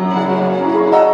Müzik